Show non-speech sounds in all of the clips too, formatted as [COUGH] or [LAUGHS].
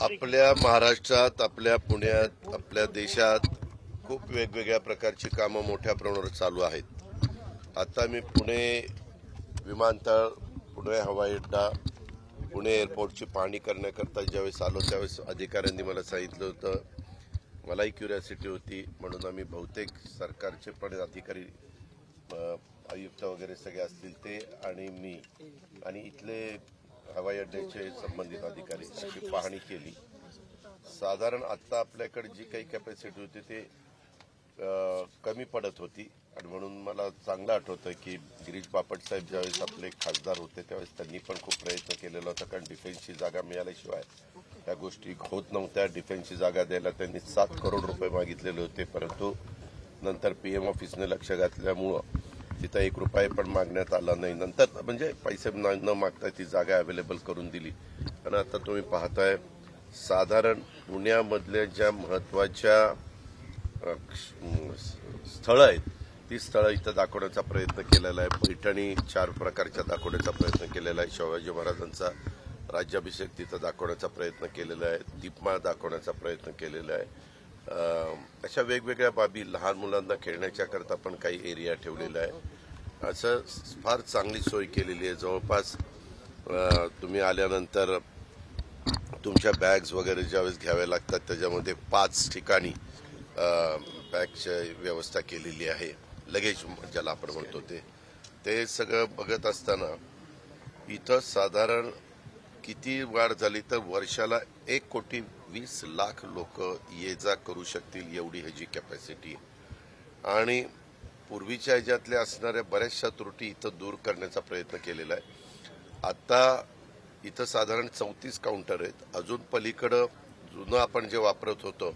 आपल्या महाराष्ट्रात आपल्या पुण्यात आपल्या देशात खूप वेगवेगळ्या प्रकारची कामं मोठ्या प्रमाणावर चालू आहेत. आता मी पुणे विमानतळ पुणे हवाई अड्डा पुणे एअरपोर्टची पाहणी करण्याकरता ज्यावेळेस आलो त्यावेळेस अधिकाऱ्यांनी मला सांगितलं होतं. मलाही क्युरियासिटी होती. म्हणून आम्ही बहुतेक सरकारचे पण अधिकारी आयुक्त वगैरे सगळे असतील ते आणि मी. आणि इथले हवाई अड्ड्याचे संबंधित अधिकारी अशी पाहणी केली. साधारण आत्ता आपल्याकडे जी काही कॅपॅसिटी होती ते कमी पडत होती. आणि म्हणून मला चांगलं आठवतं की गिरीश बापट साहेब ज्यावेळेस आपले खासदार होते त्यावेळेस त्यांनी पण खूप प्रयत्न केलेला होता कारण डिफेन्सची जागा मिळाल्याशिवाय त्या गोष्टी होत नव्हत्या. डिफेन्सची जागा द्यायला त्यांनी सात करोड रुपये मागितलेले होते परंतु नंतर पीएम ऑफिसने लक्ष घातल्यामुळं तिथं एक रुपये पण मागण्यात आला नाही. नंतर म्हणजे पैसे न न मागता ती जागा अवेलेबल करून दिली. आणि आता तुम्ही पाहताय साधारण पुण्यामधल्या ज्या महत्त्वाच्या स्थळं आहेत ती स्थळं इथं दाखवण्याचा प्रयत्न केलेला आहे. पैठणी चार प्रकारच्या दाखवण्याचा प्रयत्न केलेला आहे. शिवाजी महाराजांचा राज्याभिषेक तिथं दाखवण्याचा प्रयत्न केलेला आहे. दीपमाळ दाखवण्याचा प्रयत्न केलेला आहे. अशा वेगवेगळ्या बाबी लहान मुलांना खेळण्याच्या करता पण काही एरिया ठेवलेला आहे असं फार चांगली सोय केलेली आहे. जवळपास तुम्ही आल्यानंतर तुमच्या बॅग्स वगैरे ज्यावेळेस घ्याव्या लागतात त्याच्यामध्ये पाच ठिकाणी बॅगची व्यवस्था केलेली आहे. लगेज ज्याला आपण म्हणतो ते. ते सगळं बघत असताना इथं साधारण किती वाढ झाली तर वर्षाला एक कोटी वीस लाख लोक ये जा करू शकतील एवढी ह्याची कॅपॅसिटी आणि पूर्वीच्या ह्याच्यातल्या असणाऱ्या बऱ्याचशा त्रुटी इथं दूर करण्याचा प्रयत्न केलेला आहे. आता इथं साधारण चौतीस काउंटर आहेत. अजून पलीकडं जुनं आपण जे वापरत होतो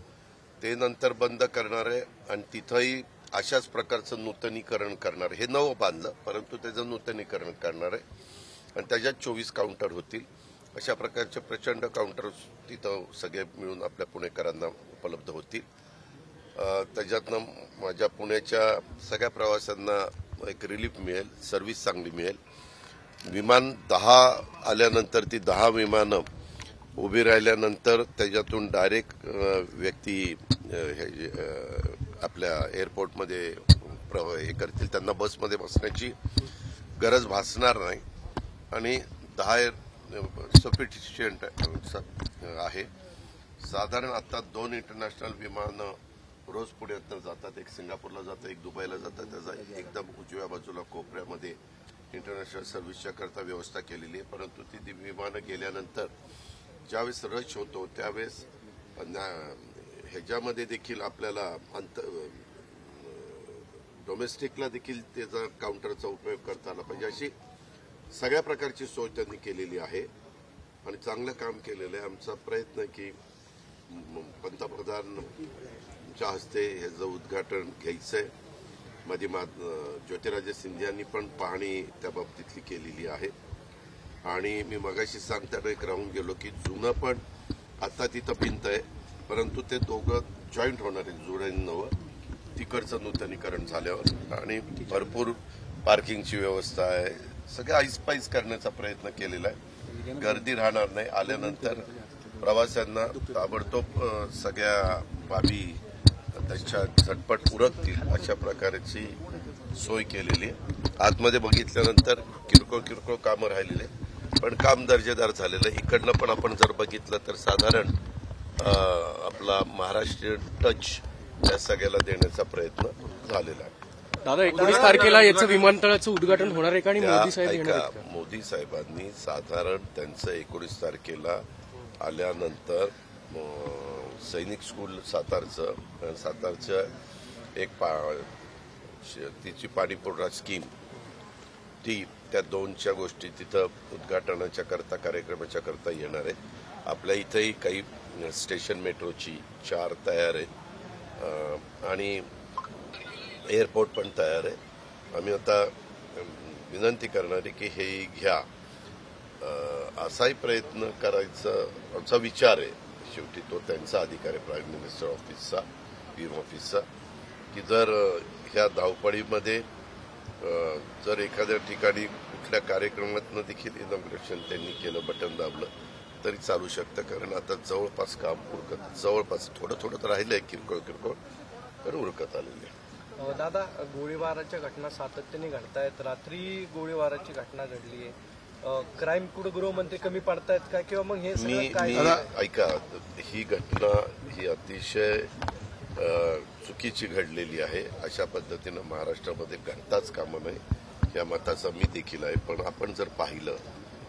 ते नंतर बंद करणार आहे आणि तिथंही अशाच प्रकारचं नूतनीकरण करणार हे नवं बांधलं परंतु त्याचं नूतनीकरण करणार आहे. आणि त्याच्यात चोवीस काउंटर होतील. अशा प्रकारचे प्रचंड काउंटर्स तिथं सगळे मिळून आपल्या पुणेकरांना उपलब्ध होतील. त्याच्यातनं माझ्या पुण्याच्या सगळ्या प्रवाशांना एक रिलीफ मिळेल सर्व्हिस चांगली मिळेल. विमान दहा आल्यानंतर ती दहा विमानं उभी राहिल्यानंतर त्याच्यातून डायरेक्ट व्यक्ती हे जे, आपल्या एअरपोर्टमध्ये प्र- हे करतील. त्यांना बसमध्ये बसण्याची गरज भासणार नाही. आणि दहा सफिशियंट आहे. साधारण आता दोन इंटरनॅशनल विमानं रोज पुण्यातनं जातात. एक सिंगापूरला जातं एक दुबईला जातात. त्याचा एकदम उजव्या बाजूला कोपऱ्यामध्ये इंटरनॅशनल सर्व्हिसच्या करता व्यवस्था केलेली आहे. परंतु ती विमानं गेल्यानंतर ज्यावेळेस रश होतो त्यावेळेस ह्याच्यामध्ये देखील आपल्याला अंत डोमेस्टिकला देखील त्याचा काउंटरचा उपयोग करता आला पाहिजे. अशी सगळ्या प्रकारची सोय त्यांनी केलेली आहे आणि चांगलं काम केलेलं आहे. आमचा प्रयत्न की पंतप्रधानच्या हस्ते ह्याचं उद्घाटन घ्यायचं आहे माझी मा ज्योतिराजे सिंधियांनी पण पाहणी त्या बाबतीतली केलेली आहे. आणि मी मगाशी सांगताना एक राहून गेलो की जुनं पण आता तिथं भिंत आहे परंतु ते दोघं जॉईंट होणार आहे जुळेन नवं. तिकडचं नूतनीकरण झाल्यावर. आणि भरपूर पार्किंगची व्यवस्था आहे सगळं ऐसपाईस करण्याचा प्रयत्न केलेला आहे. गर्दी राहणार नाही. आल्यानंतर प्रवाशांना ताबडतोब सगळ्या बाबी त्यांच्या झटपट उरकतील अशा प्रकारची सोय केलेली आहे. आतमध्ये बघितल्यानंतर किरकोळ किरकोळ कामं राहिलेले पण काम दर्जेदार झालेलं आहे. इकडनं पण आपण जर बघितलं तर साधारण आपला महाराष्ट्रीयन टच या सगळ्याला देण्याचा प्रयत्न झालेला आहे. दादा एकोणीस तारखेला याचं विमानतळाचं उद्घाटन होणार आहे का आणि मोदी साहेब? मोदी साहेबांनी साधारण त्यांचं एकोणीस तारखेला आल्यानंतर सैनिक स्कूल सातारचं सातारचं एक पा तिची पाणीपुरवठा स्कीम ती त्या दोनच्या गोष्टी तिथं उद्घाटनाच्या करता कार्यक्रमाच्या करता येणार आहेत. आपल्या इथंही काही स्टेशन मेट्रोची चार तयार आहेत. आणि एअरपोर्ट पण तयार आहे. आम्ही आता विनंती करणारे की हे घ्या. असाही प्रयत्न करायचा आमचा विचार आहे. शेवटी तो त्यांचा अधिकार आहे प्राईम मिनिस्टर ऑफिसचा पीएम ऑफिसचा की जर ह्या धावपळीमध्ये जर एखाद्या ठिकाणी कुठल्या कार्यक्रमातनं देखील इनॉग्रेशन त्यांनी केलं बटन दाबलं तरी चालू शकतं. कारण आता जवळपास काम उरकत जवळपास थोडं थोडं तर राहिलंय किरकोळ किरकोळ तर उरकत आलेलं आहे. दादा गोळीबाराच्या घटना सातत्याने घडतायत. रात्री गोळीबाराची घटना घडली आहे. क्राईम कुठं गृहमंत्री कमी पडतायत का? किंवा मग हे मी काय ऐका. ही घटना ही अतिशय चुकीची घडलेली आहे. अशा पद्धतीनं महाराष्ट्रामध्ये घडताच कामं नाही. या मताचा मी देखील आहे. पण आपण जर पाहिलं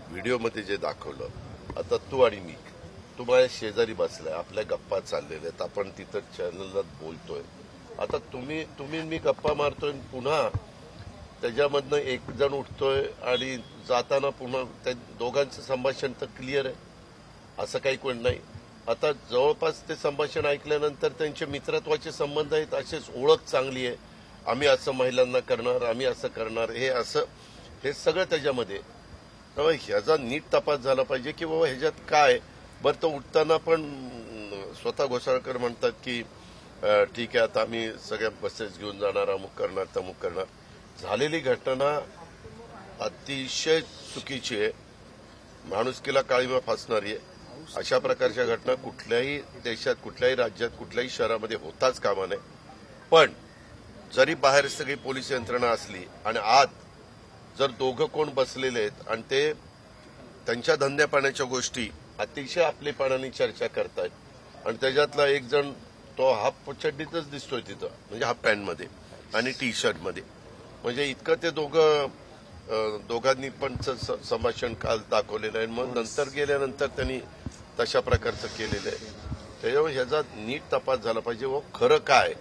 व्हिडिओमध्ये जे दाखवलं आता तू आणि मी तू माझ्या शेजारी बसलाय आपल्या गप्पा चाललेल्या आहेत. आपण तिथं चॅनलला बोलतोय. आता तुम्ही तुम्ही मी गप्पा मारतोय आणि पुन्हा त्याच्यामधनं एक जण उठतोय आणि जाताना पुन्हा त्या दोघांचं संभाषण तर क्लिअर आहे. असं काही कोण नाही. आता जवळपास ते संभाषण ऐकल्यानंतर त्यांचे मित्रत्वाचे संबंध आहेत असेच ओळख चांगली आहे. आम्ही असं महिलांना करणार आम्ही असं करणार हे असं हे सगळं त्याच्यामध्ये. त्यामुळे ह्याचा नीट तपास झाला पाहिजे की बाबा ह्याच्यात काय बरं तो उठताना पण स्वतः घोसाळकर म्हणतात की ठीक आहे आता आम्ही सगळ्या बसेस घेऊन जाणार अमुक करणार तमुक करणार. झालेली घटना अतिशय चुकीची आहे. माणुसकीला काळीमा फासणारी आहे. अशा प्रकारच्या घटना कुठल्याही देशात कुठल्याही राज्यात कुठल्याही शहरामध्ये होताच कामा नये. पण जरी बाहेर सगळी पोलीस यंत्रणा असली आणि आत जर दोघं कोण बसलेले आहेत आणि ते त्यांच्या धंद्या पाण्याच्या गोष्टी अतिशय आपलेपणाने चर्चा करतायत आणि त्याच्यातला एक जण तो हाफ चड्डीतच दिसतोय तिथं म्हणजे हाफ पॅन्टमध्ये आणि टी शर्टमध्ये म्हणजे इतकं ते दोघं दोघांनी पण स- संभाषण काल दाखवलेलं आहे. मग नंतर गेल्यानंतर त्यांनी तशा प्रकारचं केलेलं आहे. त्याच्यामुळे ह्याचा नीट तपास झाला पाहिजे व खरं काय?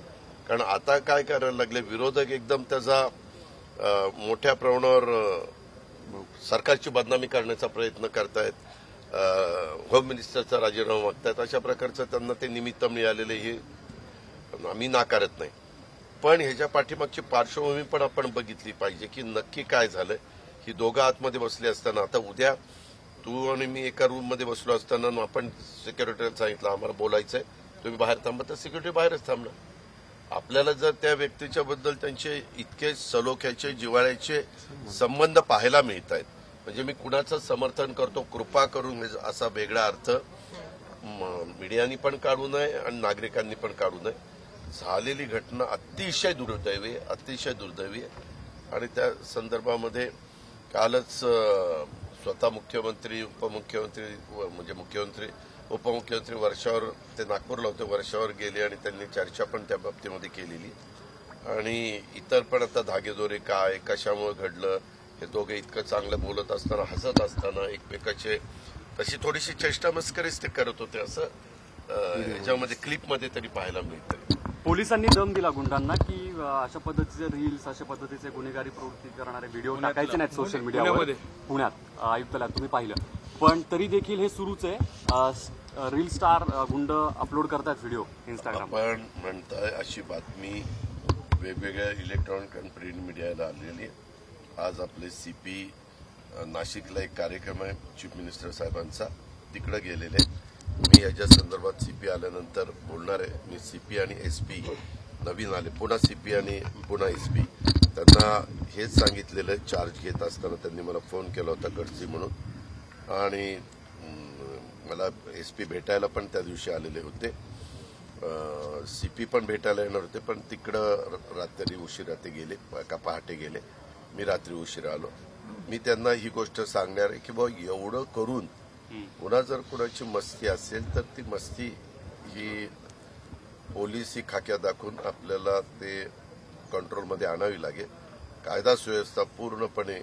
कारण आता काय करायला लागले? विरोधक एकदम त्याचा मोठ्या प्रमाणावर सरकारची बदनामी करण्याचा प्रयत्न करतायत. होम मिनिस्टरचा राजीनामा मागतायत अशा प्रकारचं त्यांना ते निमित्त मिळालेलं हे आम्ही नाकारत नाही. पण ह्याच्या पाठीमागची पार्श्वभूमी पण आपण बघितली पाहिजे की नक्की काय झालं ही दोघं आतमध्ये बसली असताना आता उद्या तू आणि मी एका रूममध्ये बसलो असताना मग आपण सिक्युरिटीला सांगितलं आम्हाला बोलायचंय. तुम्ही बाहेर थांबा तर सिक्युरिटी बाहेरच थांबणार. आपल्याला जर त्या व्यक्तीच्या बद्दल त्यांचे इतके सलोख्याचे जिव्हाळ्याचे संबंध पाहायला मिळत आहेत म्हणजे मी कुणाचं समर्थन करतो कृपा करून असा वेगळा अर्थ. म- मीडियानी पण काढू नये आणि नागरिकांनी पण काढू नये. झालेली घटना अतिशय दुर्दैवी आहे अतिशय दुर्दैवी आहे. आणि त्या संदर्भामध्ये कालच स्वतः मुख्यमंत्री उपमुख्यमंत्री व- म्हणजे मुख्यमंत्री उपमुख्यमंत्री वर्षावर ते नागपूरला होते वर्षावर गेले आणि त्यांनी चर्चा पण त्या बाबतीमध्ये केलेली. आणि इतर पण आता धागेदोरे काय कशामुळे घडलं हे दोघे इतकं चांगलं बोलत असताना हसत असताना एकमेकाचे तशी थोडीशी चेष्टा मस्करीच ते करत होते असं अं, ह्याच्यामध्ये क्लिपमध्ये तरी पाहायला मिळतं. पोलिसांनी दम दिला गुंडांना की अशा पद्धतीचे रील्स अशा पद्धतीचे गुन्हेगारी प्रवृत्ती करणारे व्हिडिओ टाकायचे नाहीत सोशल मीडियावर. पुण्यात. आयुक्तालयात तुम्ही पाहिलं. पण तरी देखील हे सुरूच आहे. रील स्टार गुंड अपलोड करतायत व्हिडिओ इंस्टाग्राम आपण म्हणताय अशी बातमी वेगवेगळ्या इलेक्ट्रॉनिक आणि प्रिंट मीडियाला आलेली आहे. आज आपले सीपी नाशिकला एक कार्यक्रम आहे चीफ मिनिस्टर साहेबांचा. तिकडे गेलेले. मी याच्या संदर्भात सीपी आल्यानंतर बोलणार आहे. मी सीपी आणि एसपी नवीन आले. पुन्हा सीपी आणि पुन्हा एसपी त्यांना हेच सांगितलेलं चार्ज घेत असताना त्यांनी मला फोन केला होता गडसी म्हणून. आणि मला मला एसपी भेटायला पण त्या दिवशी आलेले होते. सीपी पण भेटायला येणार होते पण तिकडं रात्री उशिरा ते गेले का पहाटे गेले. मी रात्री उशिरा आलो. मी त्यांना ही गोष्ट सांगणार आहे की बाबा एवढं करून पुन्हा जर कुणाची मस्ती असेल तर ती मस्ती ही पोलीस ही खाक्या दाखवून आपल्याला ते कंट्रोलमध्ये आणावी लागेल. कायदा सुव्यवस्था पूर्णपणे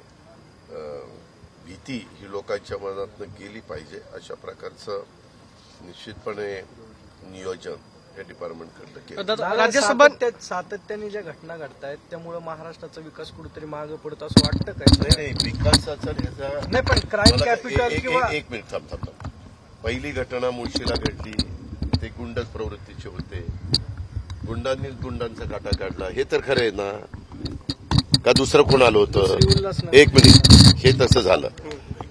भीती ही लोकांच्या मनातनं गेली पाहिजे अशा प्रकारचं निश्चितपणे नियोजन. हे डिपार्टमेंटकडनं केलं. राज्यसभा सातत्याने ज्या घटना घडतायत त्यामुळे महाराष्ट्राचा विकास कुठेतरी मागे पडतो असं वाटतं काय नाही नाही विकासाचा ह्याचा नाही पण क्राईम मला काय- कॅपिटल एक- एक- किंवा एक- एक मिनिट थांब थांब थांब. पहिली घटना मुळशीला घडली. ते गुंडच प्रवृत्तीचे होते. गुंडांनीच गुंडांचा काटा काढला. हे तर खरं आहे ना? का दुसरं कोण आलं होतं? उल्हासनगर. एक मिनिट. हे तसं झालं.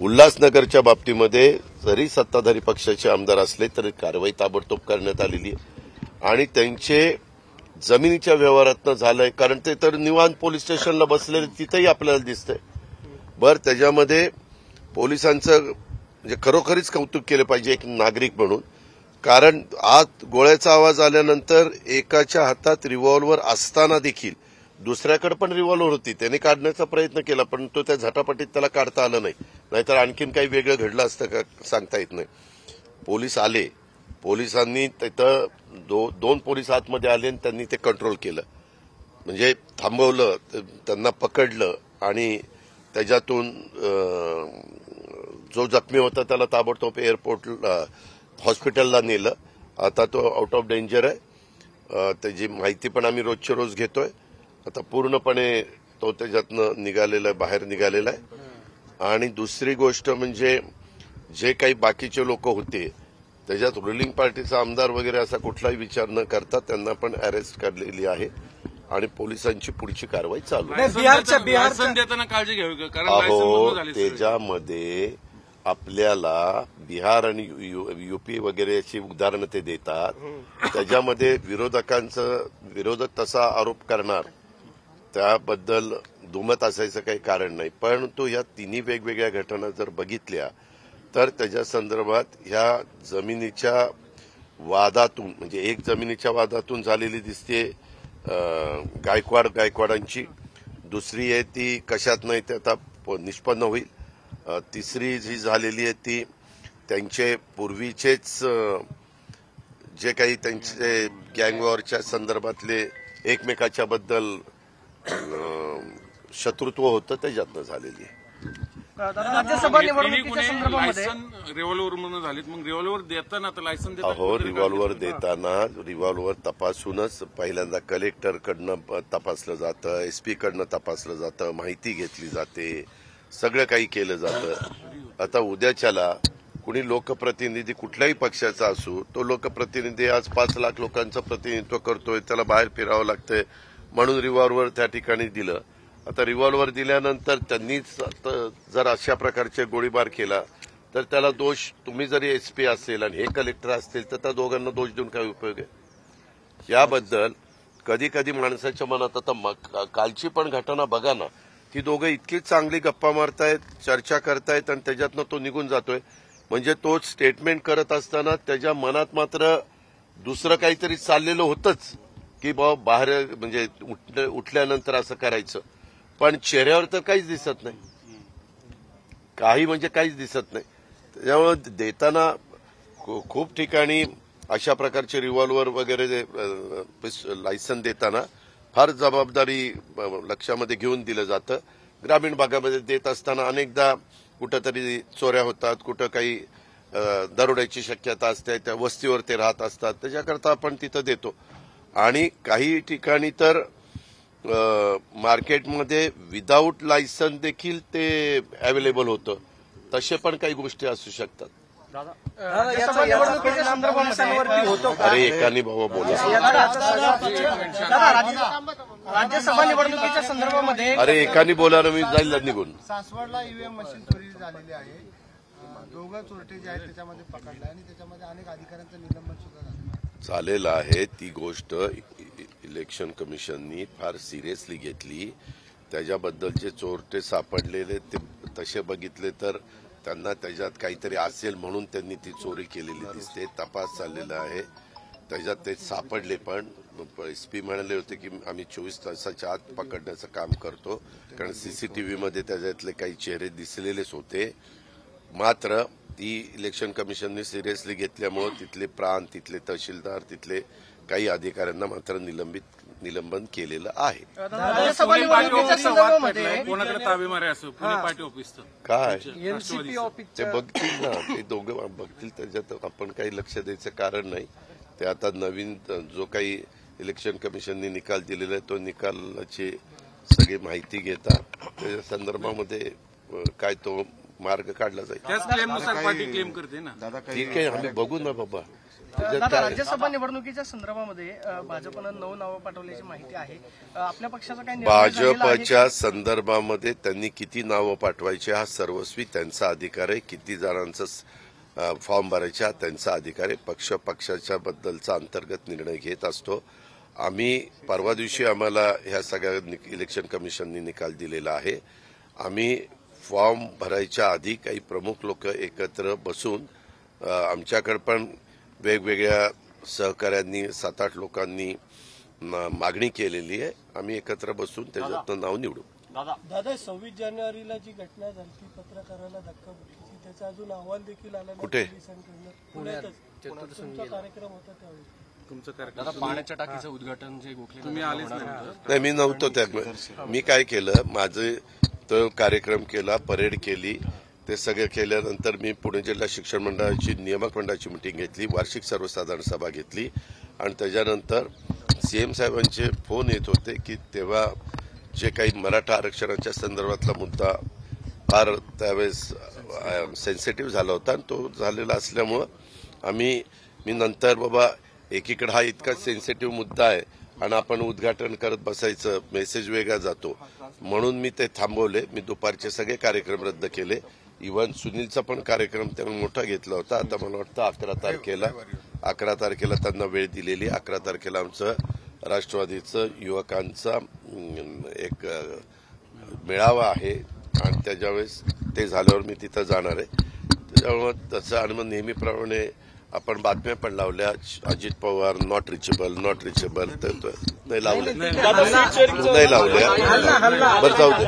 उल्हासनगरच्या बाबतीमध्ये जरी सत्ताधारी पक्षाचे आमदार असले तरी कारवाई ताबडतोब करण्यात आलेली आहे आणि त्यांचे जमिनीच्या व्यवहारातनं झालंय. कारण ते तर निवांत पोलीस स्टेशनला बसलेले तिथंही आपल्याला दिसतंय. बर त्याच्यामध्ये पोलिसांचं म्हणजे खरोखरीच कौतुक केलं पाहिजे एक नागरिक म्हणून. कारण आत गोळ्याचा आवाज आल्यानंतर एकाच्या हातात रिव्हॉल्वर असताना देखील दुसऱ्याकडे पण रिव्हॉल्वर होती. त्याने काढण्याचा प्रयत्न केला पण तो त्या झटापटीत त्याला काढता आलं नाही. नाहीतर आणखीन काही वेगळं घडलं असतं का सांगता येत नाही. पोलीस आले. पोलिसांनी तिथं दो, दोन पोलीस आतमध्ये आले आणि त्यांनी ते कंट्रोल केलं. म्हणजे थांबवलं त्यांना पकडलं आणि त्याच्यातून जो जखमी होता त्याला ताबडतोब एअरपोर्ट हॉस्पिटलला नेलं. आता तो आउट ऑफ डेंजर आहे. त्याची माहिती पण आम्ही रोजच्या रोज घेतोय. आता पूर्णपणे तो त्याच्यातनं निघालेला आहे बाहेर निघालेला आहे. आणि दुसरी गोष्ट म्हणजे जे काही बाकीचे लोक होते त्याच्यात रुलिंग पार्टीचा आमदार वगैरे असा कुठलाही विचार न करता त्यांना पण अरेस्ट करलेली आहे आणि पोलिसांची पुढची कारवाई चालू देताना काळजी घ्यावी अहो. त्याच्यामध्ये आपल्याला बिहार आणि युपी वगैरे याची उदाहरणं ते देतात. त्याच्यामध्ये विरोधकांचं विरोधक तसा आरोप करणार. त्याबद्दल दुमत असायचं काही कारण नाही. परंतु या तिन्ही वेगवेगळ्या घटना जर बघितल्या तर त्याच्या संदर्भात ह्या जमिनीच्या वादातून म्हणजे एक जमिनीच्या वादातून झालेली दिसते गायकवाड गायकवाडांची. दुसरी आहे ती कशात नाही ते आता प- निष्पन्न होईल. तिसरी जी झालेली आहे ती त्यांचे पूर्वीचेच जे काही त्यांचे गँगवॉरच्या संदर्भातले एकमेकाच्या बद्दल शत्रुत्व होतं त्याच्यातनं झालेली आहे. राज्यसभा तिन्ही निवडणुकीच्या गुन्हे संदर्भामध्ये लायसन रिव्हॉल्वर म्हणून झालेत. मग रिव्हॉल्वर देताना लायसन रिव्हॉल्वर रिव्हॉल्वर तपासूनच पहिल्यांदा कलेक्टरकडनं तपासलं जातं एसपी कडनं तपासलं जातं माहिती घेतली जाते सगळं काही केलं जातं. आता उद्याच्याला कुणी लोकप्रतिनिधी कुठल्याही पक्षाचा असू तो लोकप्रतिनिधी आज पाच लाख लोकांचं प्रतिनिधित्व करतोय त्याला बाहेर फिरावं लागतंय म्हणून रिव्हॉल्वर त्या ठिकाणी दिलं. आता रिव्हॉल्वर दिल्यानंतर त्यांनीच जर अशा प्रकारचे गोळीबार केला तर त्याला दोष तुम्ही जरी एसपी असेल आणि हे कलेक्टर असतील तर त्या दोघांना दोष देऊन काय उपयोग आहे? याबद्दल कधी कधी माणसाच्या मनात आता म- कालची पण घटना बघा ना. ती दोघं इतकी चांगली गप्पा मारतायत चर्चा करतायत आणि त्याच्यातनं तो निघून जातोय. म्हणजे तो स्टेटमेंट करत असताना त्याच्या मनात मात्र दुसरं काहीतरी चाललेलं होतंच. की बाबा बाहेर म्हणजे उठल्यानंतर असं करायचं. पण चेहऱ्यावर तर काहीच दिसत नाही. काही म्हणजे काहीच दिसत नाही. त्याच्यामुळे देताना खूप ठिकाणी अशा प्रकारचे रिव्हॉल्वर वगैरे लायसन देताना फार जबाबदारी लक्षामध्ये घेऊन दिलं जातं. ग्रामीण भागामध्ये देत असताना अनेकदा कुठंतरी चोऱ्या होतात कुठं काही दरोड्याची शक्यता असते त्या वस्तीवर ते राहत असतात. त्याच्याकरता आपण तिथं देतो. आणि काही ठिकाणी तर मार्केटमध्ये विदाऊट लायसन देखील ते अवेलेबल होतं. तसे पण काही गोष्टी असू शकतात. अरे एकाने बाबा बोला राज्यसभा निवडणुकीच्या संदर्भामध्ये अरे एकाने बोला ना मी जाईल निघून. सासवडला ईव्हीएम मशीन चोरी झालेली आहे. दोघं चोरटे जे आहेत त्याच्यामध्ये पकडले आणि त्याच्यामध्ये अनेक अधिकाऱ्यांचं निलंबन सुद्धा झालं. चालेलं आहे. ती गोष्ट इलेक्शन कमिशननी फार सिरियसली घेतली. त्याच्याबद्दल जे चोरटे सापडलेले ते तसे बघितले तर त्यांना त्याच्यात काहीतरी असेल म्हणून त्यांनी ती चोरी केलेली दिसते. तपास चाललेला आहे. त्याच्यात ते सापडले पण. एसपी म्हणाले होते की आम्ही चोवीस तासाच्या आत पकडण्याचं काम करतो. कारण सीसीटीव्हीमध्ये त्याच्यातले काही चेहरे दिसलेलेच होते. मात्र ती इलेक्शन कमिशनने सिरियसली घेतल्यामुळं तिथले प्रांत तिथले तहसीलदार तिथले काही अधिकाऱ्यांना मात्र निलंबित निलंबन केलेलं आहे. काय? एनसीपी ते बघतील ना ते दोघं बघतील त्याच्यात आपण काही लक्ष द्यायचं कारण नाही. ते आता नवीन जो काही इलेक्शन कमिशनने निकाल दिलेला आहे तो निकालाची सगळी माहिती घेतात. त्याच्या संदर्भामध्ये काय तो मार्ग काढला जाईल. त्याच क्लेमनुसार पार्टी क्लेम करते ना. ठीक आहे आम्ही बघू ना बाबा. दादा राज्यसभा निवडणुकीच्या संदर्भामध्ये भाजपनं नऊ नावं पाठवल्याची माहिती आहे. आपल्या पक्षाचा काय? भाजपच्या संदर्भामध्ये त्यांनी किती नावं पाठवायची हा सर्वस्वी त्यांचा अधिकार आहे. किती जणांचं फॉर्म भरायचा हा त्यांचा अधिकार आहे. पक्ष पक्षाच्या बद्दलचा अंतर्गत निर्णय घेत असतो. आम्ही परवा दिवशी आम्हाला ह्या सगळ्या नि- इलेक्शन कमिशननी निकाल दिलेला आहे. आम्ही फॉर्म भरायच्या आधी काही प्रमुख लोक एकत्र बसून आमच्याकडे पण वेगवेगळ्या सहकाऱ्यांनी सात आठ लोकांनी म- मागणी केलेली आहे. आम्ही एकत्र बसून त्याच्यातनं नाव निवडू. दादा. दादा सव्वीस जानेवारीला जी घटना झाली ती पत्रकाराला धक्काबुक्कीची त्याचा अजून अहवाल देखील आला नाही. कुठे? कार्यक्रम होता त्यावेळी. तुमचं कार्यक्रम दादा पाण्याच्या टाकीचं उद्घाटन जे गोखले तुम्ही आलेच नाही. नाही मी नव्हतो त्या मी काय केलं? माझे तो कार्यक्रम केला परेड केली. ते सगळे केल्यानंतर मी पुणे जिल्हा शिक्षण मंडळाची नियामक मंडळाची मिटिंग घेतली वार्षिक सर्वसाधारण सभा घेतली. आणि त्याच्यानंतर सीएम साहेबांचे फोन येत होते की तेव्हा जे काही मराठा आरक्षणाच्या संदर्भातला मुद्दा फार त्यावेळेस सेन्सिटिव्ह झाला होता. आणि तो झालेला असल्यामुळं आम्ही मी नंतर बाबा एकीकडे हा इतका सेन्सिटिव्ह मुद्दा आहे आणि आपण उद्घाटन करत बसायचं मेसेज वेगळा जातो. म्हणून मी ते थांबवले. मी दुपारचे सगळे कार्यक्रम रद्द केले. इव्हन सुनीलचा पण कार्यक्रम त्यांनी मोठा घेतला होता. आता मला वाटतं अकरा तारखेला अकरा तारखेला त्यांना वेळ दिलेली. अकरा तारखेला आमचं राष्ट्रवादीचं युवकांचा एक मेळावा आहे. आणि त्याच्या वेळेस ते झाल्यावर मी तिथं जाणार आहे. त्याच्यामुळे तसं आणि मग नेहमीप्रमाणे आपण बातम्या पण लावल्या Ajit Pawar not reachable not reachable नाही लावल्या नाही लावल्या बरं जाऊ दे.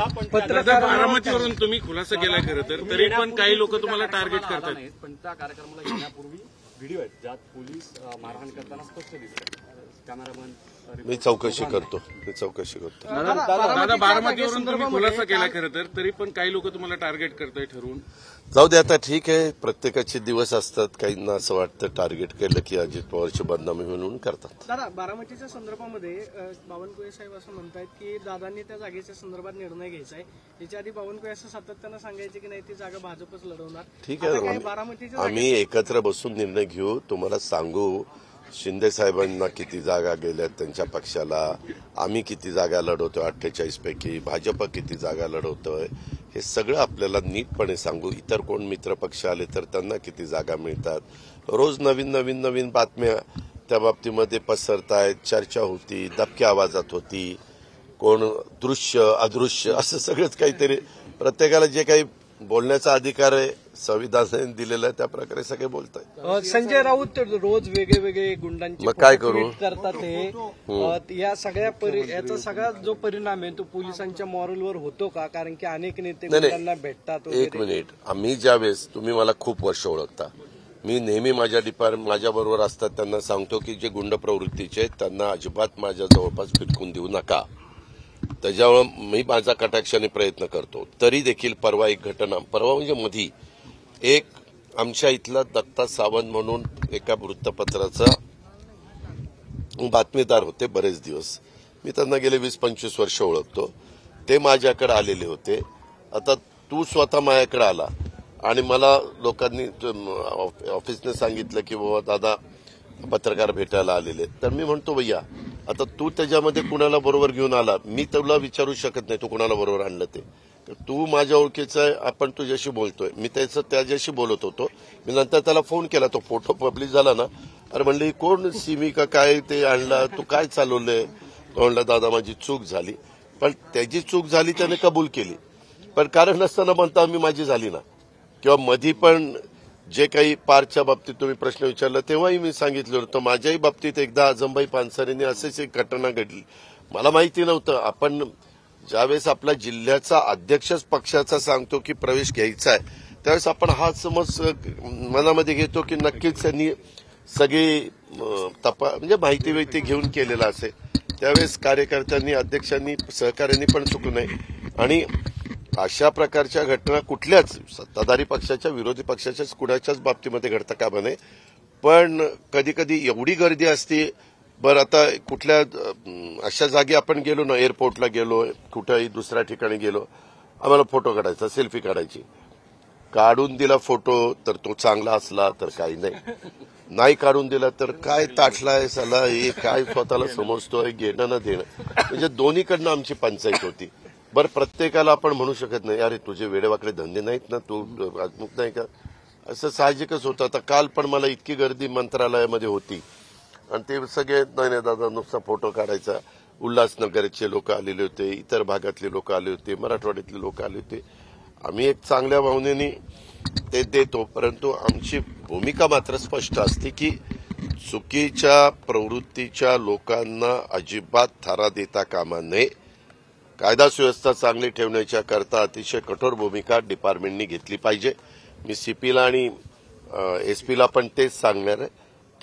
बारामतीवरून तुम्ही खुलासा केलाय खरं तर तरी पण काही लोक तुम्हाला टार्गेट करतात. पण त्या कार्यक्रमाला येण्यापूर्वी व्हिडिओ आहेत ज्यात पोलीस मारहाण करताना स्पष्ट दिसत कॅमेरामन मी चौकशी करतो. मी चौकशी करतो. दादा बारामतीवरून तुम्ही खुलासा केला खरं तर तरी पण काही लोक तुम्हाला टार्गेट करताय ठरवून. जाऊ दे आता ठीक आहे. प्रत्येकाचे दिवस असतात. काहींना असं वाटतं टार्गेट केलं की अजित पवारची बदनामी म्हणून करतात. दादा बारामतीच्या संदर्भामध्ये बावनकुळे साहेब असं म्हणतायत की दादांनी त्या जागेच्या संदर्भात निर्णय घ्यायचा आहे. याच्या आधी बावनकुळे असं सातत्यानं सांगायचे की नाही ती जागा भाजपच लढवणार. ठीक आहे बारामतीच्या आम्ही एकत्र बसून निर्णय घेऊ. तुम्हाला सांगू शिंदे साहेबांना किती जागा गेल्यात त्यांच्या पक्षाला? आम्ही किती जागा लढवतोय? अठ्ठेचाळीस पैकी भाजप किती जागा लढवतोय? हे सगळं आपल्याला नीटपणे सांगू. इतर कोण मित्र पक्ष आले तर त्यांना किती जागा मिळतात? रोज नवीन नवीन नवीन बातम्या त्या बाबतीमध्ये पसरतायत. चर्चा होती दबक्या आवाजात होती. कोण दृश्य अदृश्य असं सगळंच काहीतरी. प्रत्येकाला जे काही बोलण्याचा अधिकार आहे संविधानाने दिलेला आहे त्या प्रकारे सगळे बोलत आहेत संजय राऊत रोज वेगळे वेगळे गुंडांचे मग काय करू? करतात अ, या सगळ्या याचा सगळा जो परिणाम आहे तो पोलिसांच्या मॉरलवर होतो का? कारण की अनेक नेते. गुंडांना भेटतात एक मिनिट. आम्ही ज्यावेळेस तुम्ही मला खूप वर्ष ओळखता. मी नेहमी माझ्या डिपार्टमेंट माझ्याबरोबर असतात त्यांना सांगतो की जे गुंड प्रवृत्तीचे आहेत त्यांना अजिबात माझ्या जवळपास फिटकून देऊ नका. त्याच्यामुळे मी माझा कटाक्षाने प्रयत्न करतो. तरी देखील परवा एक घटना परवा म्हणजे मधी एक आमच्या इथला दत्ता सावंत म्हणून एका वृत्तपत्राचा बातमीदार होते बरेच दिवस. मी त्यांना गेले वीस पंचवीस वर्ष ओळखतो. ते माझ्याकडे आलेले होते. आता तू स्वतः माझ्याकडे आला आणि मला लोकांनी ऑफिसने सांगितलं की बाबा दादा पत्रकार भेटायला आलेले. तर मी म्हणतो भैया आता तू त्याच्यामध्ये कुणाला बरोबर घेऊन आला? मी तुला विचारू शकत नाही तू कुणाला बरोबर आणलं ते. तू माझ्या ओळखीचा आहे आपण तुझ्याशी बोलतोय. मी त्याचं त्याच्याशी बोलत होतो. मी नंतर त्याला फोन केला. तो फोटो पब्लिश झाला ना. अरे म्हणलं कोण सिमी का काय ते आणला? तू काय चालवलंय? तो म्हणला दादा माझी चूक झाली. पण त्याची चूक झाली त्याने कबूल केली. पण कारण नसताना म्हणता मी माझी झाली ना. किंवा मधी पण जे काही पारच्या बाबतीत तुम्ही प्रश्न विचारला तेव्हाही मी सांगितलं होतं माझ्याही बाबतीत एकदा आजमबाई पानसरेंनी असेच एक घटना घडली. मला माहिती नव्हतं. आपण ज्यावेळेस आपला जिल्ह्याचा अध्यक्षच पक्षाचा सांगतो की प्रवेश घ्यायचा आहे त्यावेळेस आपण हा समज मनामध्ये घेतो की नक्कीच त्यांनी सगळी तपा म्हणजे माहिती माहिती घेऊन केलेला असेल त्यावेळेस कार्यकर्त्यांनी अध्यक्षांनी सहकार्यांनी पण चुकू नये. आणि अशा प्रकारच्या घटना कुठल्याच सत्ताधारी पक्षाच्या विरोधी पक्षाच्याच कुणाच्याच बाबतीमध्ये घडता कामा नये. पण कधी कधी एवढी गर्दी असते बरं आता कुठल्या अशा जागी आपण गेलो ना एअरपोर्टला गेलो कुठंही दुसऱ्या ठिकाणी गेलो आम्हाला फोटो काढायचा सेल्फी काढायची. काढून दिला फोटो तर तो चांगला असला तर काही नाही. नाही काढून दिला तर काय ताटलाय सला हे काय स्वतःला समजतोय घेणं ना देणं. म्हणजे दोन्हीकडनं आमची पंचायत होती. बरं प्रत्येकाला आपण म्हणू शकत नाही अरे तुझे वेडेवाकडे धंदे नाहीत ना तू अजमुक नाही का? असं साहजिकच होतं. आता काल पण मला इतकी गर्दी मंत्रालयामध्ये होती. आणि ते सगळे नाही दादा नुसता फोटो काढायचा उल्हासनगरचे लोक आलेले होते इतर भागातले लोक आले होते मराठवाड्यातले लोक आले होते. आम्ही एक चांगल्या भावनेने ते देतो परंतु आमची भूमिका मात्र स्पष्ट असते की चुकीच्या प्रवृत्तीच्या लोकांना अजिबात थारा देता कामा नये. कायदा सुव्यवस्था चांगली ठेवण्याच्या करता अतिशय कठोर भूमिका डिपार्टमेंटनी घेतली पाहिजे. मी सीपीला आणि एसपीला पण तेच सांगणार आहे.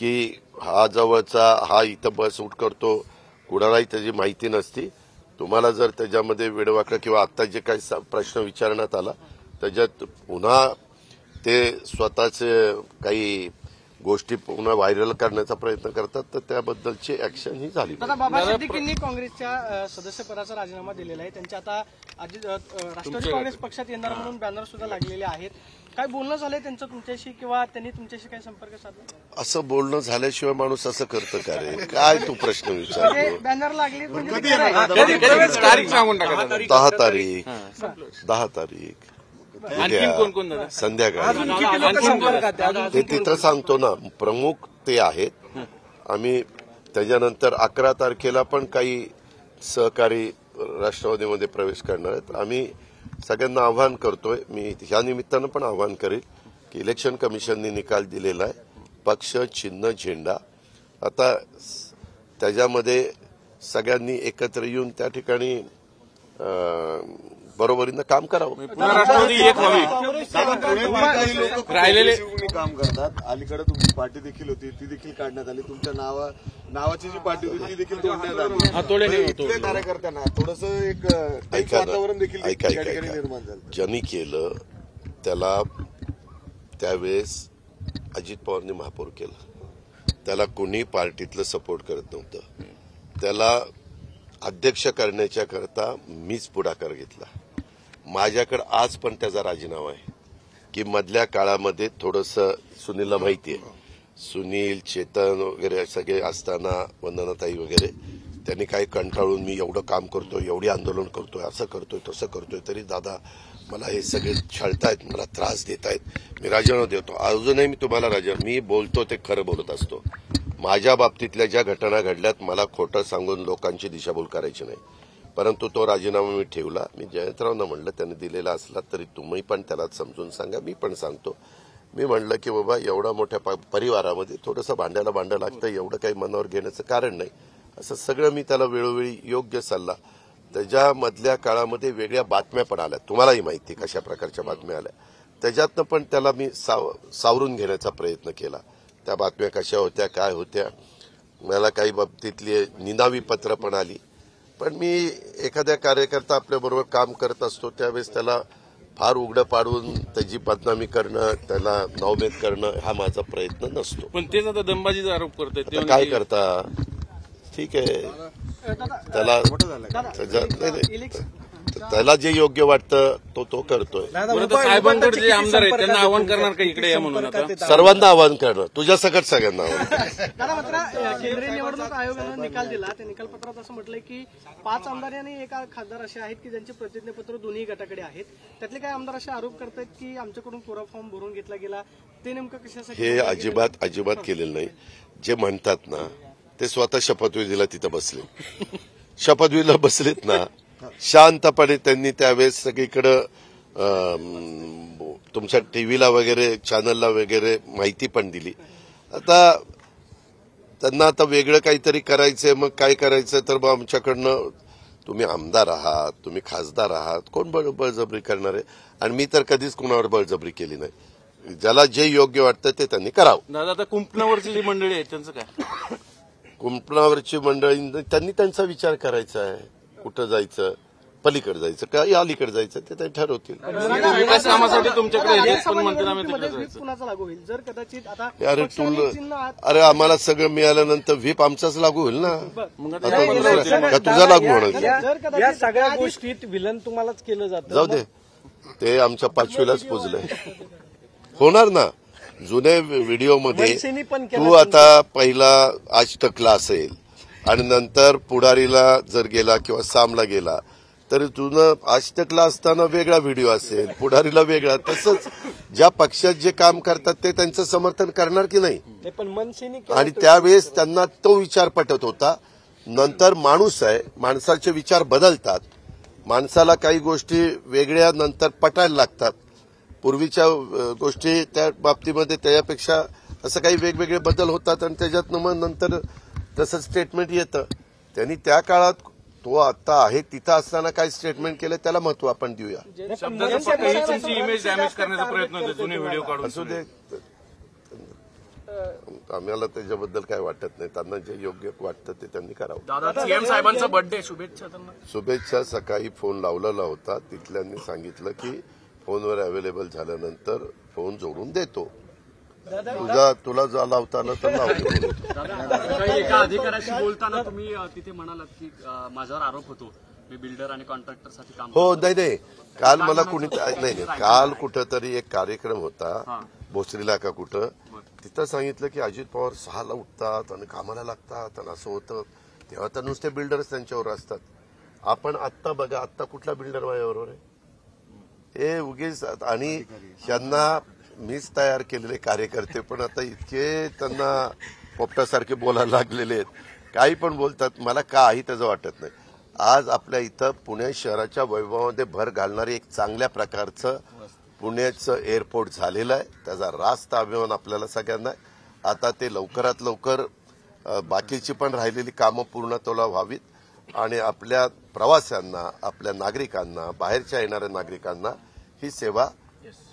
की हा जवळचा हा इथं बस उठ करतो कुणालाही त्याची माहिती नसती. तुम्हाला जर त्याच्यामध्ये वेडवाकडं किंवा आता जे काही प्रश्न विचारण्यात आला त्याच्यात पुन्हा ते स्वतःचे काही गोष्टी पुन्हा व्हायरल करण्याचा प्रयत्न करतात तर त्याबद्दलची ऍक्शन ही झाली बाबा सिद्दीकींनी काँग्रेसच्या सदस्यपदाचा राजीनामा दिलेला आहे त्यांच्या आता राष्ट्रवादी काँग्रेस पक्षात येणार म्हणून बॅनर सुद्धा लागलेले आहेत काय बोलणं झालंय त्यांचं तुमच्याशी किंवा त्यांनी तुमच्याशी काय संपर्क साधला असं बोलणं झाल्याशिवाय माणूस असं करतं का रे काय तू प्रश्न विचारतो म्हणजे बॅनर लागले म्हणजे ते आहे. दहा तारीख दहा तारीख आणखीन कोण कोण? दादा उद्या ते तिथं सांगतो ना प्रमुख ते आहेत. आम्ही त्याच्यानंतर अकरा तारखेला पण काही सहकारी राष्ट्रवादीमध्ये प्रवेश करणार आहेत. आम्ही सगळ्यांना आव्हान करतोय. मी ह्या निमित्तानं पण आव्हान करेल की इलेक्शन कमिशनने निकाल दिलेला आहे. पक्ष चिन्ह झेंडा. आता त्याच्यामध्ये सगळ्यांनी एकत्र येऊन त्या ठिकाणी बरोबरीनं काम करावं. राहिलेले काम करतात. अलीकडे तुमची पार्टी देखील होती ती देखील काढण्यात आली. तुमच्या नावा नावाची जी पार्टी होती ती देखील तोडण्यात आली. इथल्या कार्यकर्त्यांना थोडस एक वातावरण देखील निर्माण झालं. ज्यांनी केलं त्याला त्यावेळेस अजित पवारने महापौर केलं. त्याला कोणी पार्टीतलं सपोर्ट करत नव्हतं. त्याला अध्यक्ष करण्याच्या करता मीच पुढाकार घेतला. माझ्याकडे आज पण त्याचा राजीनामा आहे. की मधल्या काळामध्ये थोडंसं सुनीलला माहिती आहे. सुनील चेतन वगैरे सगळे असताना वंदनाताई वगैरे त्यांनी काही कंटाळून मी एवढं काम करतोय एवढी आंदोलन करतोय असं करतोय तसं करतोय तरी दादा मला हे सगळे छळतायत मला त्रास देत आहेत मी राजीनामा देतो. अजूनही मी तुम्हाला राजा मी बोलतो ते खरं बोलत असतो. माझ्या बाबतीतल्या ज्या घटना घडल्यात मला खोटं सांगून लोकांची दिशाभूल करायची नाही. परंतु तो राजीनामा मी ठेवला. मी जयंतरावना म्हणलं त्याने दिलेला असला तरी तुम्ही पण त्याला समजून सांगा. मी पण सांगतो. मी म्हणलं की बाबा एवढा मोठ्या परिवारामध्ये थोडंसं भांड्याला भांडं लागतं एवढं काही मनावर घेण्याचं कारण नाही. असं सगळं मी त्याला वेळोवेळी योग्य सल्ला. त्याच्यामधल्या काळामध्ये वेगळ्या बातम्या पण आल्या. तुम्हालाही माहिती कशा प्रकारच्या बातम्या आल्या. त्याच्यातनं पण त्याला मी साव सावरून घेण्याचा प्रयत्न केला. त्या बातम्या कशा होत्या काय होत्या? मला काही बाबतीतली निनावी पत्र पण आली. पण मी एखाद्या कार्यकर्ता आपल्याबरोबर काम करत असतो त्यावेळेस त्याला फार उघडं पाडून त्याची बदनामी करणं त्याला नवमेद करणं हा माझा प्रयत्न नसतो. पण तेच आता दंबाजीचा आरोप करतायत ते आता म्हणे काय करता? ठीक आहे. त्याला. त्याला जे योग्य वाटतं तो तो करतोय. साहेबांकडे जे आमदार आहेत त्यांना आव्हान करणार का इकडे या म्हणून आता? सर्वांना आवाहन करणं तुझ्या सकट सगळ्यांना आवाहन [LAUGHS] केंद्रीय निवडणूक आयोगानं निकाल दिला. त्या निकालपत्रात असं म्हटलंय की पाच आमदार आणि एका खासदार असे आहेत की ज्यांचे प्रतिज्ञापत्र दोन्ही गटाकडे आहेत. त्यातले काही आमदार असे आरोप करतायत की आमच्याकडून कोरा फॉर्म भरून घेतला गेला. ते नेमकं कशासाठी हे अजिबात अजिबात केलेलं नाही. जे म्हणतात ना ते स्वतः शपथविधीला तिथं बसले [LAUGHS] शपथविधीला बसलेत ना शांतपणे त्यांनी त्यावेळेस सगळीकडं तुमच्या टीव्हीला वगैरे चॅनलला वगैरे माहिती पण दिली. आता त्यांना आता वेगळं काहीतरी करायचंय मग काय करायचं तर मग आमच्याकडनं तुम्ही आमदार आहात तुम्ही खासदार आहात कोण बळ बळजबरी करणार आहे? आणि मी तर कधीच कुणावर बळजबरी केली नाही. ज्याला जे योग्य वाटतं ते त्यांनी करावं. दादा आता कुंपणावरची जी मंडळी आहेत त्यांचं काय? कुंपणावरची मंडळी त्यांनी त्यांचा विचार करायचा आहे. कुठं जायचं पलीकडे जायचं का या अलीकडे जायचं ते ते ठरवतील. विकास कामासाठी तुमच्याकडे अरे आत- अरे आम्हाला सगळं मिळाल्यानंतर व्हीप आमचाच लागू होईल ना? मग आता आता तुला- का तुझा लागू होणार? या सगळ्या गोष्टीत विलन तुम्हालाच केलं जातं. जाऊ दे. ते आमच्या पाचवीलाच पोचलंय होणार ना? जुने व्हिडिओमध्ये तू आता पहिला आज टकला असेल. आणि नंतर पुढारीला जर गेला किंवा सामला गेला तर तुझं आज टकला असताना वेगळा व्हिडिओ असेल पुढारीला वेगळा. तसंच ज्या पक्षात जे काम करतात ते त्यांचं समर्थन करणार की नाही? आणि त्यावेळेस त्यांना तो विचार पटत होता. नंतर माणूस आहे माणसाचे विचार बदलतात. माणसाला काही गोष्टी वेगळ्या नंतर पटायला लागतात. पूर्वीच्या गोष्टी त्या बाबतीमध्ये त्याच्यापेक्षा असं काही वेगवेगळे बदल होतात आणि त्याच्यातनं मग नंतर तसं स्टेटमेंट येतं. त्यांनी त्या काळात तो आता आहे तिथं असताना काय स्टेटमेंट केलं त्याला महत्त्व आपण देऊया. ही इमेज डॅमेज करण्याचा प्रयत्न होते जुने व्हिडिओ काढून असू दे. आम्हाला त्याच्याबद्दल काय वाटत नाही. त्यांना जे योग्य वाटतं ते त्यांनी करावं. दादा सीएम साहेबांचा बर्थडे शुभेच्छा त्यांना. शुभेच्छा. सकाळी फोन लावलेला होता. तिथल्यांनी सांगितलं की फोनवर अवेलेबल झाल्यानंतर फोन जोडून देतो. तुझा तुला जो लावताना तर लावतो एका अधिकाऱ्याशी बोलताना तुम्ही तिथे म्हणालात की माझ्यावर आरोप होतो. मी बिल्डर आणि कॉन्ट्रॅक्टरसाठी काम हो नाही नाही. काल मला कुणी नाही नाही. काल कुठंतरी एक कार्यक्रम होता भोसरीला का कुठं? तिथं सांगितलं की अजित पवार सहाला उठतात आणि कामाला लागतात आणि असं होतं. तेव्हा तर नुसते बिल्डर्स त्यांच्यावर असतात. आपण आत्ता बघा आत्ता कुठला बिल्डर माझ्याबरोबर आहे? हे उगीच आणि यांना मीच तयार केलेले कार्यकर्ते पण आता इतके त्यांना पोपटासारखे बोलायला लागलेले आहेत. काही पण बोलतात मला काही त्याचं वाटत नाही. आज आपल्या इथं पुणे शहराच्या वैभवामध्ये भर घालणारे एक चांगल्या प्रकारचं पुण्याचं एअरपोर्ट झालेलं आहे. त्याचा रास्त अभिमान आपल्याला सगळ्यांना आता ते लवकरात लवकर बाकीची पण राहिलेली कामं पूर्णतोला व्हावीत. आणि आपल्या प्रवाशांना आपल्या नागरिकांना बाहेरच्या येणाऱ्या नागरिकांना ही सेवा